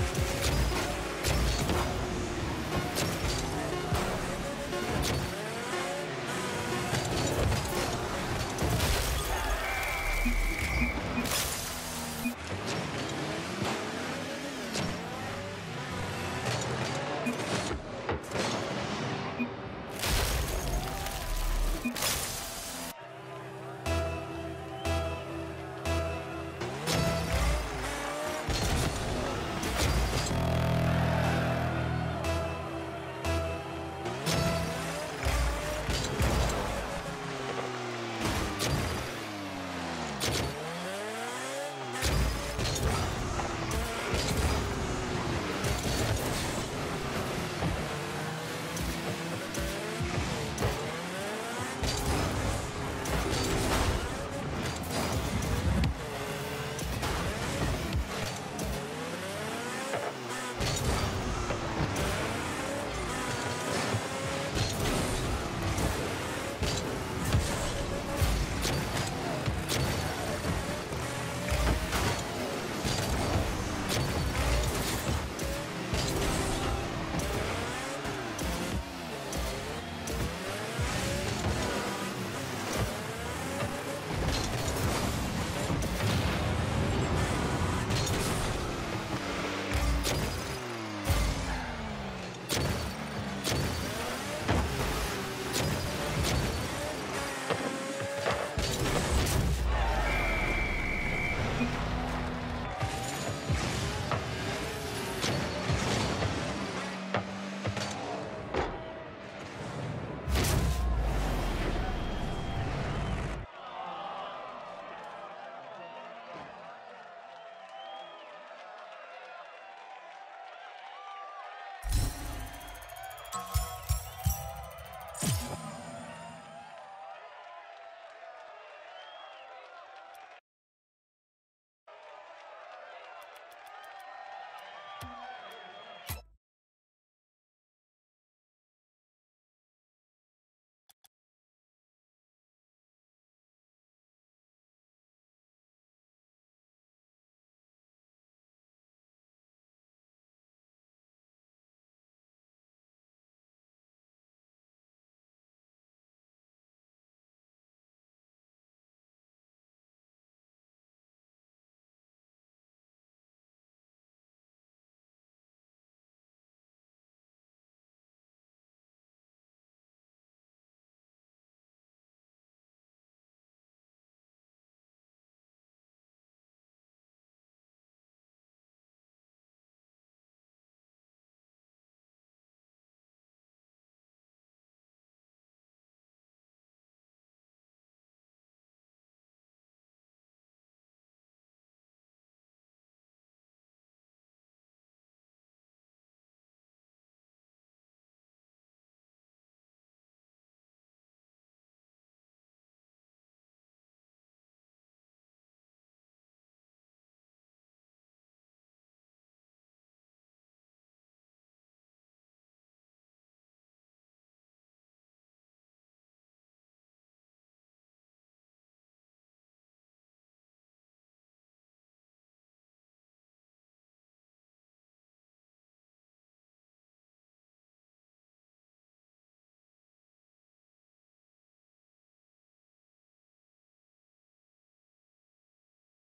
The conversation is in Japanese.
あ!